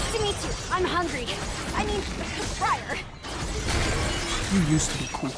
Nice to meet you. I'm hungry. I mean, Briar. You used to be cool.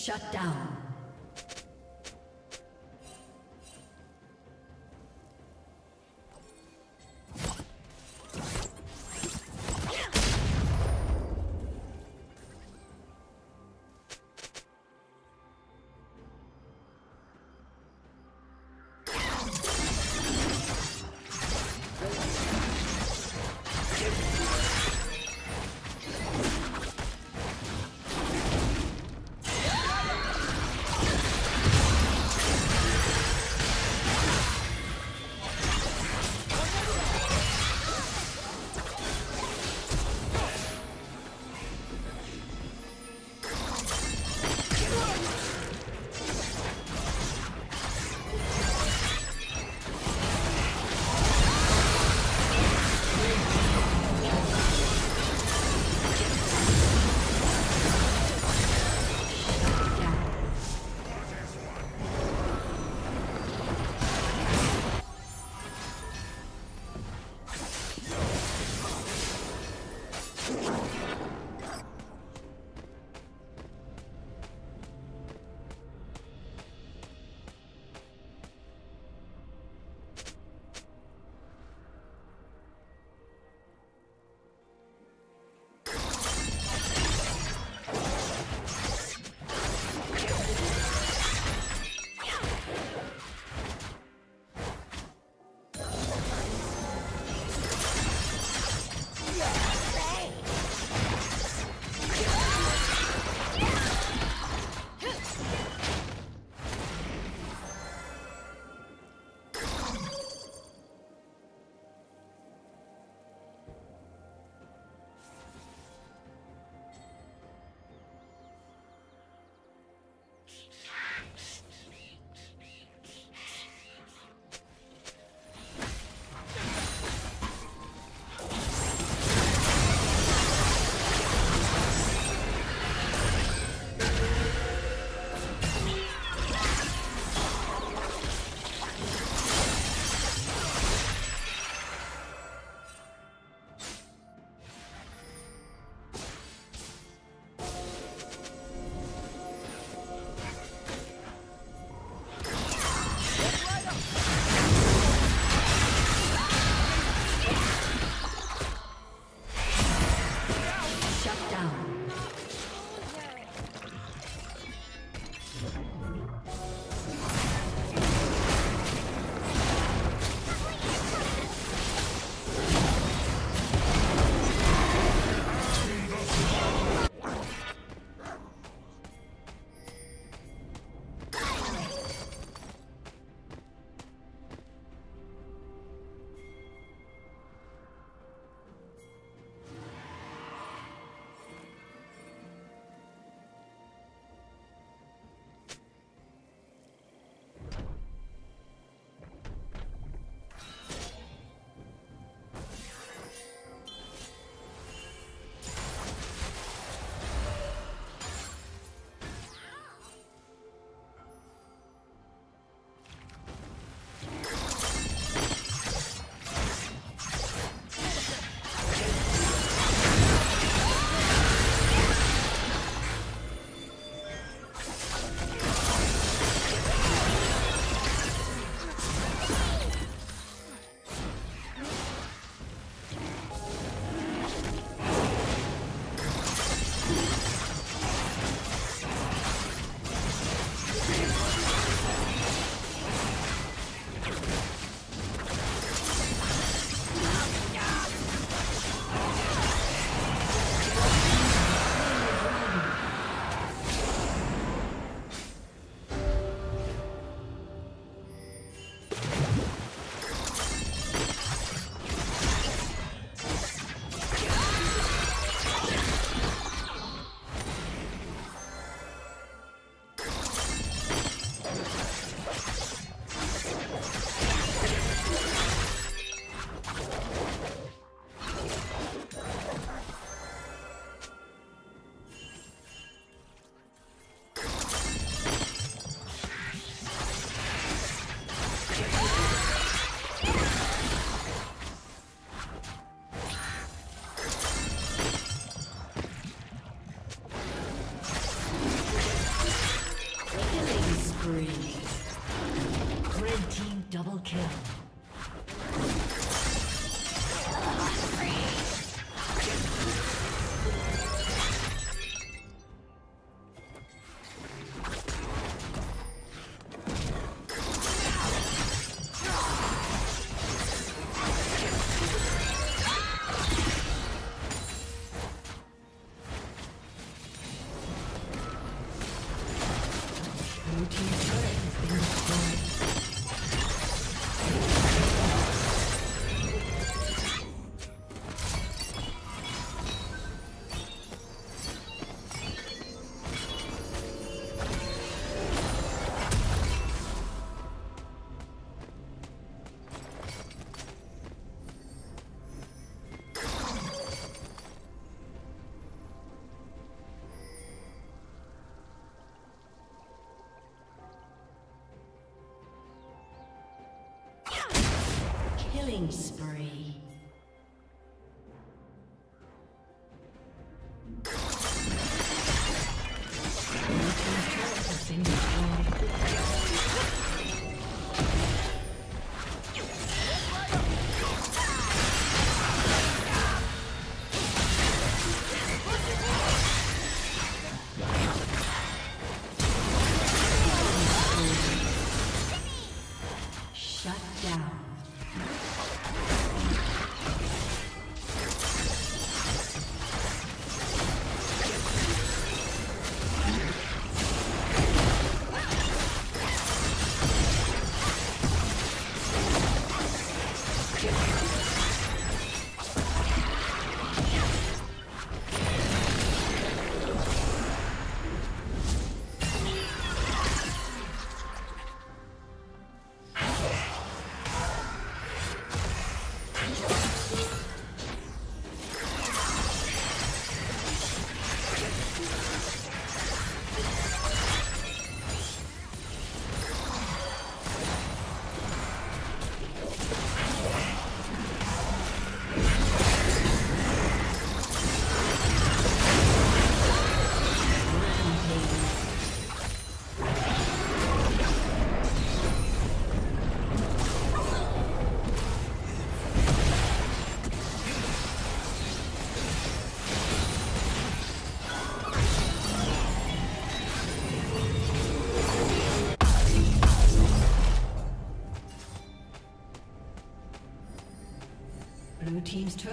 Shut down.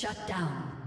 Shut down.